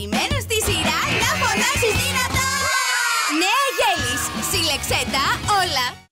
Περιμένω στη σειρά να φωνάσεις δυνατά! Ναι, γέλης! Συλλεξέτα όλα!